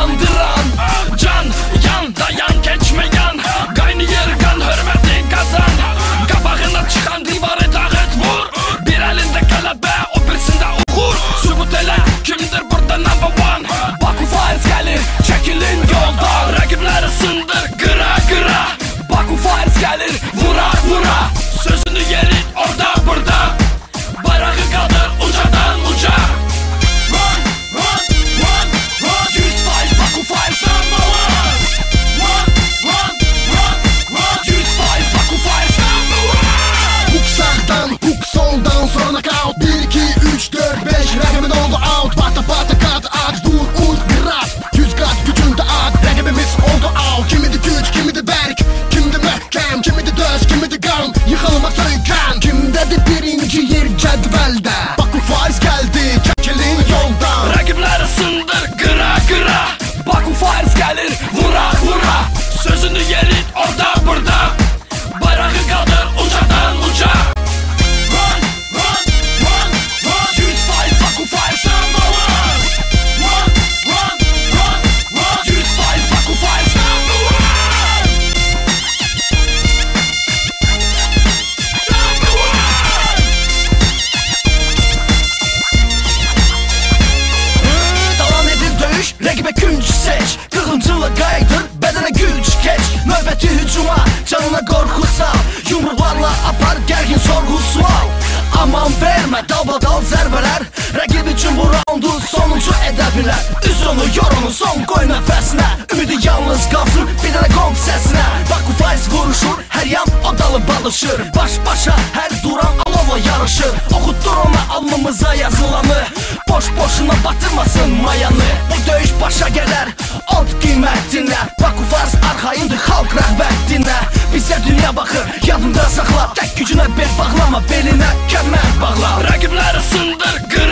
kandıran Can yan dayan keçme yan Qaynı yer qan hörmətin qazan Qabağına çıxan divarı dağıt vur. Bir əlində qələbə o birisində uğur Sübut elə kimdir burada number one? Baku Fires gəlir çəkilin yoldan. Rəqibləri sındır qıra qıra Baku Fires gəlir vura vura. Sözünü yerin orada burada. Qığıncıla qaydır, bədənə güc keç Növbəti hücuma, canına qorxu sal. Yumruqlarla apar gərgin sorğu sual. Aman vermə, dalbadal zərbələr Rəqib üçün bu raundu sonuncu edə bilər Üz onu, yor onu, son qoy nəfəsinə Ümidi yalnız qalsın, bir dənə qonq səsinə Baku faiz vuruşur, hər yan o dalı balışır Baş-başa hər duran alovla yarışır Oxutdur ona alnımıza yazılanı Boş-boşuna batırmasın mayanı. Bu döyüş başa gələr, od qiymətinə Baku faiz arxayındır xalq rəhbətinə Bizə dünya baxır, yadında saxla Tək gücünə bel bağlama, belinə kəmər bağla Rəqibləri sındır qıra